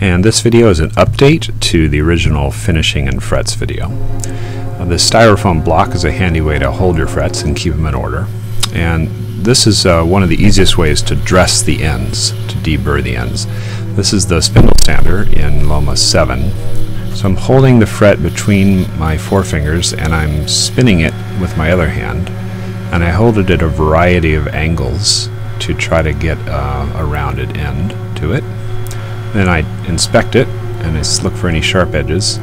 and this video is an update to the original finishing and frets video. Uh, this styrofoam block is a handy way to hold your frets and keep them in order and this is uh, one of the easiest ways to dress the ends, to deburr the ends. This is the spindle sander in Loma 7. So I'm holding the fret between my forefingers and I'm spinning it with my other hand and I hold it at a variety of angles to try to get uh, a rounded end to it. Then I inspect it and I look for any sharp edges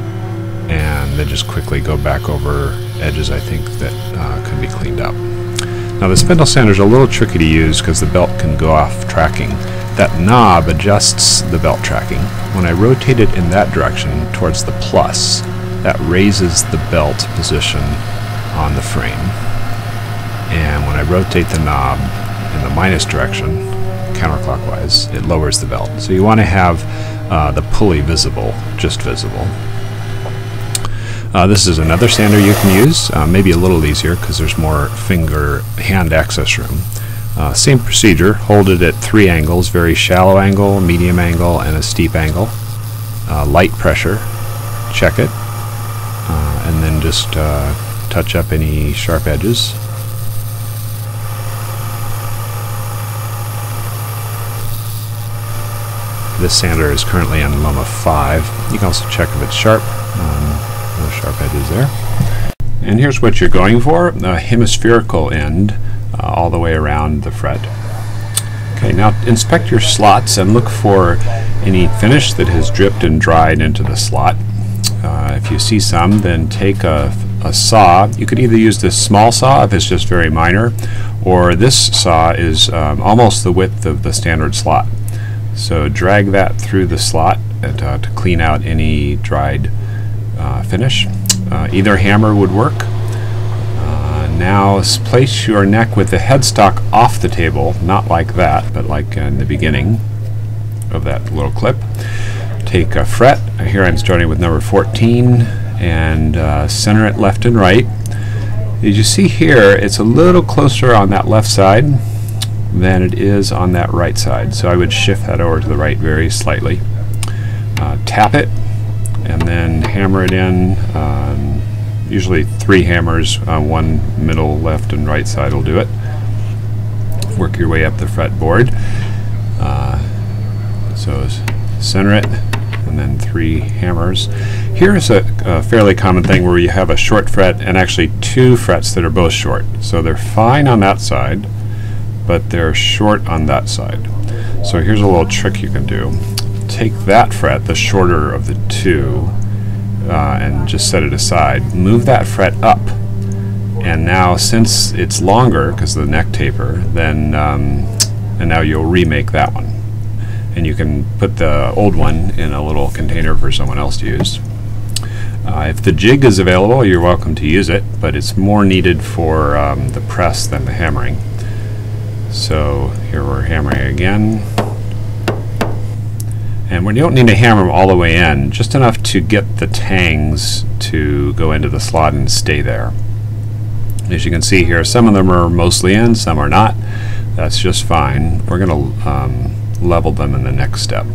and then just quickly go back over edges I think that uh, can be cleaned up. Now the spindle sander is a little tricky to use because the belt can go off tracking. That knob adjusts the belt tracking. When I rotate it in that direction towards the plus, that raises the belt position on the frame. And when I rotate the knob in the minus direction, counterclockwise, it lowers the belt. So you want to have uh, the pulley visible, just visible. Uh, this is another sander you can use, uh, maybe a little easier because there's more finger hand access room. Uh, same procedure, hold it at three angles, very shallow angle, medium angle, and a steep angle. Uh, light pressure, check it, uh, and then just uh, touch up any sharp edges. This sander is currently on Loma 5. You can also check if it's sharp. Um, no sharp edges there. And here's what you're going for, a hemispherical end uh, all the way around the fret. Okay, now inspect your slots and look for any finish that has dripped and dried into the slot. Uh, if you see some, then take a, a, saw. You could either use this small saw if it's just very minor, or this saw is um, almost the width of the standard slot. So drag that through the slot at, uh, to clean out any dried uh, finish. Uh, either hammer would work. Now place your neck with the headstock off the table, not like that, but like in the beginning of that little clip. Take a fret, here I'm starting with number 14, and uh, center it left and right. As you see here, it's a little closer on that left side than it is on that right side. So I would shift that over to the right very slightly. Uh, tap it and then hammer it in. Um, usually three hammers, uh, one middle, left, and right side will do it. Work your way up the fretboard. Uh, so center it, and then three hammers. Here's a, a, fairly common thing where you have a short fret and actually two frets that are both short. So they're fine on that side, but they're short on that side. So here's a little trick you can do take that fret, the shorter of the two, uh, and just set it aside. Move that fret up. And now, since it's longer, because of the neck taper, then, um, and now you'll remake that one. And you can put the old one in a little container for someone else to use. Uh, if the jig is available, you're welcome to use it, but it's more needed for um, the press than the hammering. So here we're hammering again. And we don't need to hammer them all the way in, just enough to get the tangs to go into the slot and stay there. As you can see here, some of them are mostly in, some are not. That's just fine. We're going to um, level them in the next step.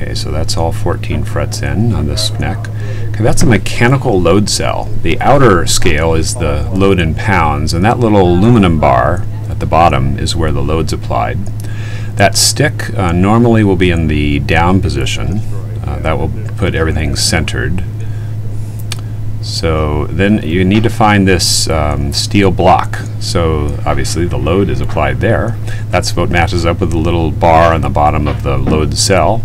Okay, so that's all 14 frets in on this neck. Okay, that's a mechanical load cell. The outer scale is the load in pounds, and that little aluminum bar at the bottom is where the load's applied. That stick uh, normally will be in the down position. Uh, that will put everything centered. So then you need to find this um, steel block. So obviously the load is applied there. That's what matches up with the little bar on the bottom of the load cell.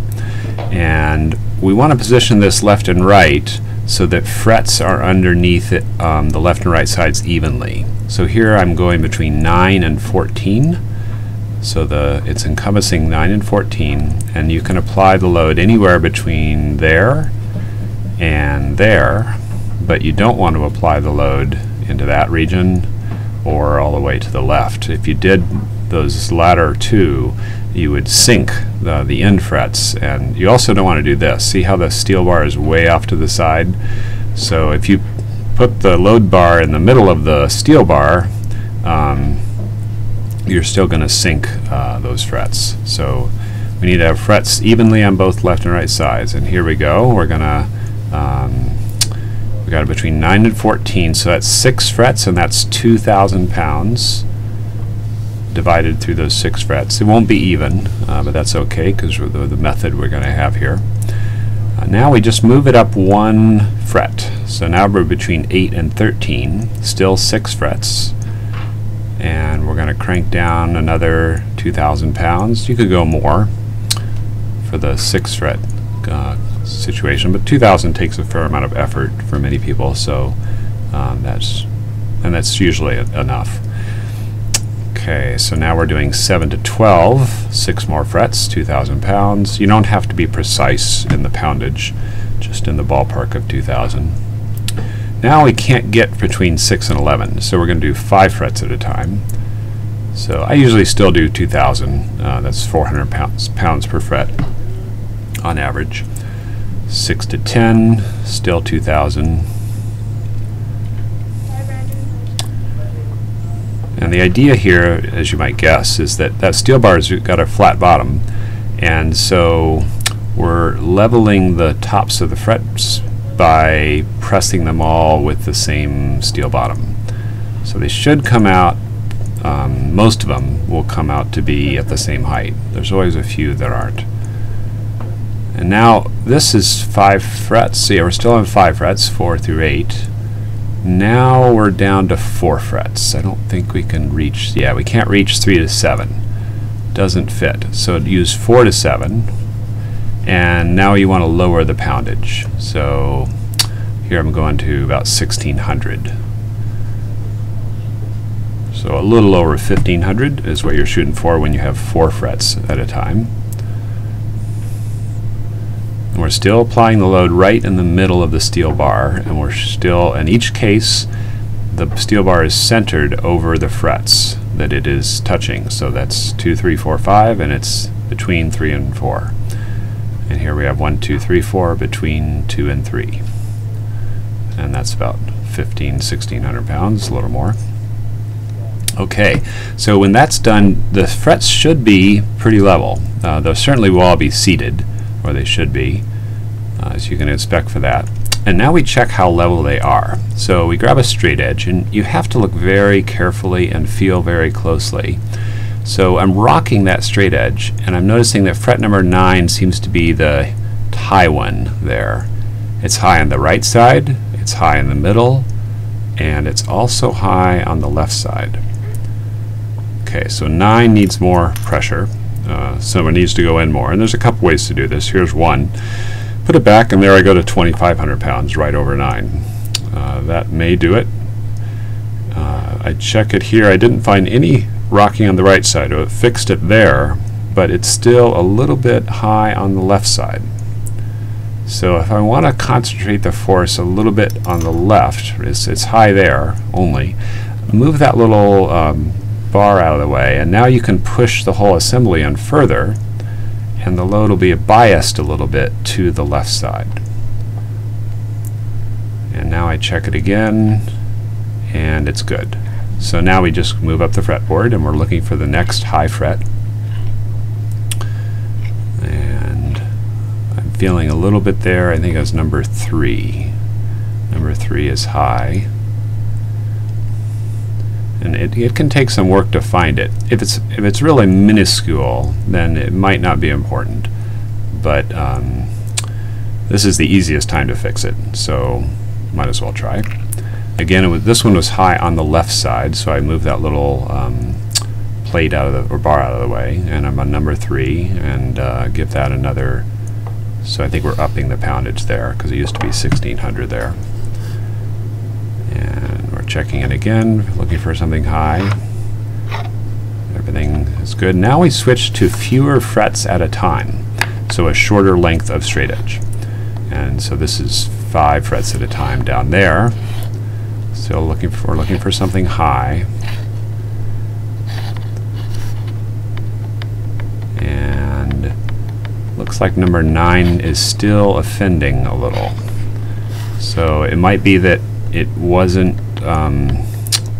And we want to position this left and right so that frets are underneath it, um, the left and right sides evenly. So here I'm going between 9 and 14. So the it's encompassing 9 and 14, and you can apply the load anywhere between there and there, but you don't want to apply the load into that region or all the way to the left. If you did those latter two, you would sink the, the end frets, and you also don't want to do this. See how the steel bar is way off to the side? So if you put the load bar in the middle of the steel bar, um, you're still going to sink uh, those frets. So we need to have frets evenly on both left and right sides. And here we go. We're gonna um, we got it between 9 and 14, so that's 6 frets, and that's 2,000 pounds divided through those 6 frets. It won't be even, uh, but that's okay because the, the method we're going to have here. Uh, now we just move it up one fret. So now we're between 8 and 13, still 6 frets. And we're going to crank down another 2,000 pounds. You could go more for the 6 fret uh, situation, but 2,000 takes a fair amount of effort for many people, so um, that's and that's usually enough. Okay, so now we're doing 7 to 12, 6 more frets, 2,000 pounds. You don't have to be precise in the poundage, just in the ballpark of 2,000. Now we can't get between 6 and 11, so we're going to do 5 frets at a time. So I usually still do 2,000, uh, that's 400 pounds, pounds per fret on average. 6 to 10, still 2,000. And the idea here, as you might guess, is that that steel bar has got a flat bottom, and so we're leveling the tops of the frets by pressing them all with the same steel bottom. So they should come out, um, most of them will come out to be at the same height. There's always a few that aren't. And now this is five frets. Yeah, we're still on five frets, four through eight. Now we're down to four frets. I don't think we can reach, yeah, we can't reach three to seven. Doesn't fit. So use four to seven. And now you want to lower the poundage. So here I'm going to about 1600. So a little over 1500 is what you're shooting for when you have four frets at a time. We're still applying the load right in the middle of the steel bar, and we're still, in each case, the steel bar is centered over the frets that it is touching. So that's 2, 3, 4, 5, and it's between 3 and 4. And here we have 1, 2, 3, 4 between 2 and 3. And that's about 15, 1600 pounds, a little more. Okay, so when that's done, the frets should be pretty level. Uh, they certainly will all be seated or they should be, uh, so you can inspect for that. And now we check how level they are. So we grab a straight edge, and you have to look very carefully and feel very closely. So I'm rocking that straight edge, and I'm noticing that fret number 9 seems to be the high one there. It's high on the right side, it's high in the middle, and it's also high on the left side. Okay, so 9 needs more pressure. Uh, so it needs to go in more. And there's a couple ways to do this. Here's one. Put it back, and there I go to 2,500 pounds, right over 9. Uh, that may do it. Uh, I check it here. I didn't find any rocking on the right side. so It fixed it there, but it's still a little bit high on the left side. So if I want to concentrate the force a little bit on the left, it's, it's high there only, move that little um, bar out of the way and now you can push the whole assembly in further and the load will be biased a little bit to the left side. And now I check it again and it's good. So now we just move up the fretboard and we're looking for the next high fret. And I'm feeling a little bit there. I think it was number three. Number three is high and it, it can take some work to find it. If it's if it's really minuscule, then it might not be important. But um, this is the easiest time to fix it, so might as well try. Again, was, this one was high on the left side, so I moved that little um, plate out of the or bar out of the way, and I'm on number three, and uh, give that another. So I think we're upping the poundage there because it used to be 1600 there checking it again, looking for something high. Everything is good. Now we switch to fewer frets at a time, so a shorter length of straight edge. And so this is five frets at a time down there. Still looking for looking for something high. And looks like number nine is still offending a little. So it might be that it wasn't um,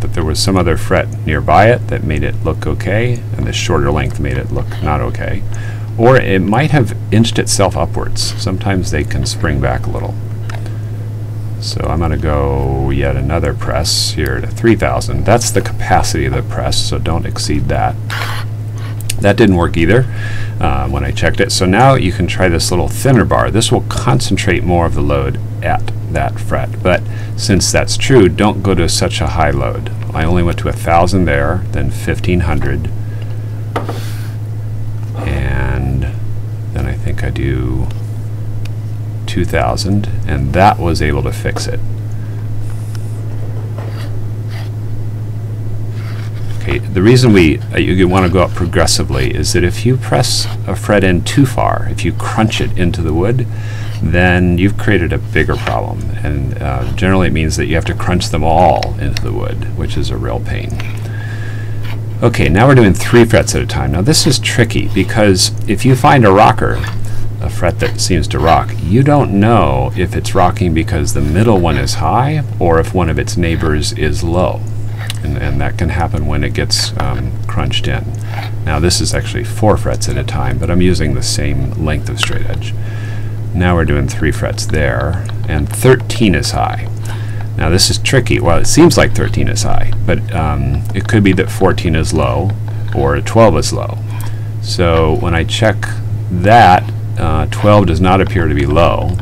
that there was some other fret nearby it that made it look okay, and the shorter length made it look not okay. or it might have inched itself upwards. Sometimes they can spring back a little. So I'm going to go yet another press here to 3000. That's the capacity of the press, so don't exceed that. That didn't work either uh, when I checked it. So now you can try this little thinner bar. This will concentrate more of the load at that fret. But since that's true, don't go to such a high load. I only went to 1,000 there, then 1,500. And then I think I do 2,000, and that was able to fix it. Okay, the reason we uh, you want to go up progressively is that if you press a fret in too far, if you crunch it into the wood, then you've created a bigger problem. And uh, generally it means that you have to crunch them all into the wood, which is a real pain. Okay, now we're doing three frets at a time. Now this is tricky because if you find a rocker, a fret that seems to rock, you don't know if it's rocking because the middle one is high or if one of its neighbors is low and, and that can happen when it gets um, crunched in. Now this is actually four frets at a time, but I'm using the same length of straight edge. Now we're doing three frets there, and 13 is high. Now this is tricky. Well, it seems like 13 is high, but um, it could be that 14 is low or 12 is low. So when I check that, uh, 12 does not appear to be low,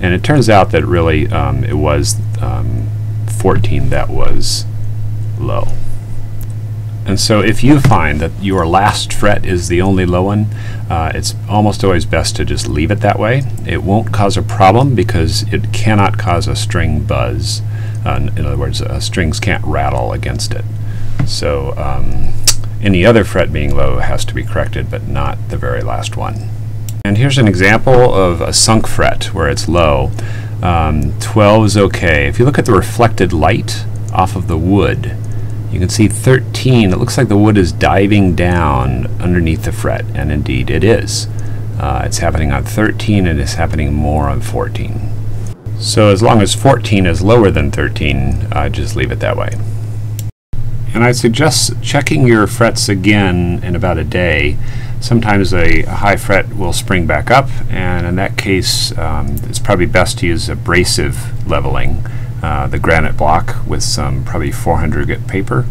and it turns out that really um, it was um, 14 that was low. And so if you find that your last fret is the only low one, uh, it's almost always best to just leave it that way. It won't cause a problem because it cannot cause a string buzz. Uh, in other words, uh, strings can't rattle against it. So um, any other fret being low has to be corrected, but not the very last one. And here's an example of a sunk fret where it's low. Um, 12 is okay. If you look at the reflected light off of the wood, you can see 13, it looks like the wood is diving down underneath the fret, and indeed it is. Uh, it's happening on 13 and it's happening more on 14. So as long as 14 is lower than 13, uh, just leave it that way. And I suggest checking your frets again in about a day. Sometimes a, a high fret will spring back up, and in that case, um, it's probably best to use abrasive leveling. Uh, the granite block with some probably 400 grit paper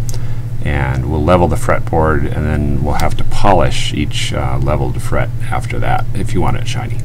and we'll level the fretboard and then we'll have to polish each uh, leveled fret after that if you want it shiny.